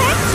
Perfect!